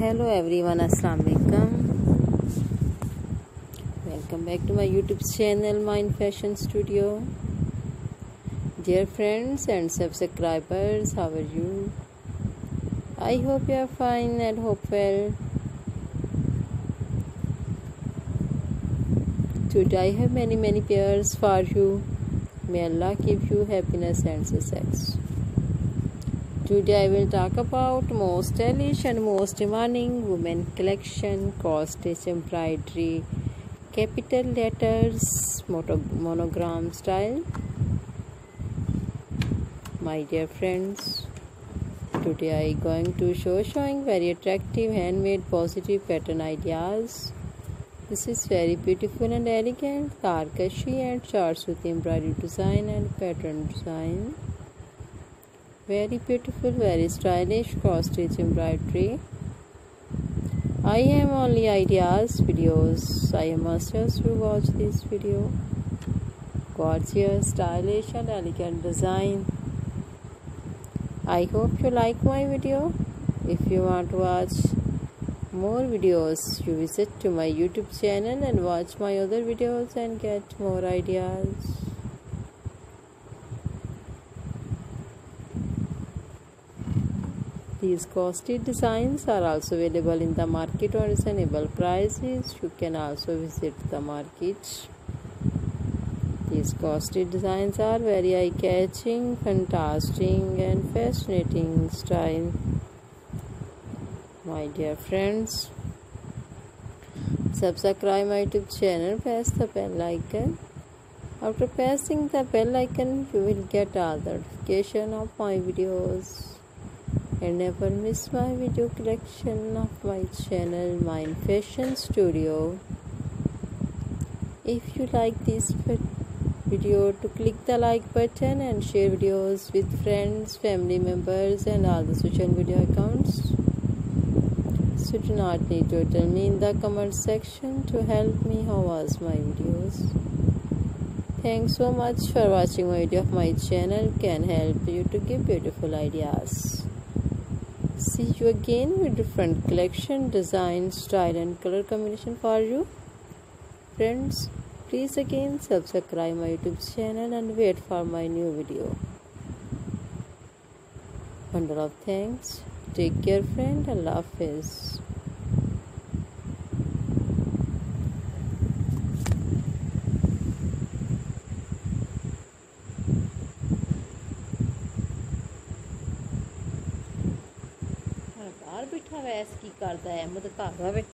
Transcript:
hello everyone assalamu alaikum. Welcome back to my youtube channel Mine Fashion Studio. Dear friends and subscribers how are you? I hope you are fine and hope well. Today i have many many pairs for you. May allah give you happiness and success Today I will talk about most stylish and most demanding women collection, stitch embroidery, capital letters, monogram style. My dear friends, today I going to show showing very attractive handmade positive pattern ideas. This is very beautiful and elegant, karkashi and charts with embroidery design and pattern design very beautiful very stylish cross stitch embroidery. I have only ideas videos. I must just to watch this video. Gorgeous stylish and elegant design. I hope you like my video. If you want to watch more videos you visit to my youtube channel and watch my other videos and get more ideas These costly designs are also available in the market on reasonable prices. You can also visit the market. These costly designs are very eye-catching, fantastic and fascinating style. My dear friends, subscribe my YouTube channel, press the bell icon. After pressing the bell icon, you will get all the notification of my videos and never miss my video collection of my channel Mine Fashion Studio. If you like this video to click the like button and share videos with friends family members and other social media accounts. So do not need to tell me in the comment section to help me how was my videos. Thanks so much for watching my video of my channel. Can help you to give beautiful ideas see you again with different collection design style and color combination for you. Friends please again subscribe my youtube channel and wait for my new video. Bundle of thanks. Take care friend. And love is ਬਿਠਾ ਵੈਸ ਕੀ ਕਰਦਾ ਹੈ ਮਤ ਘਰ ਆਵੇ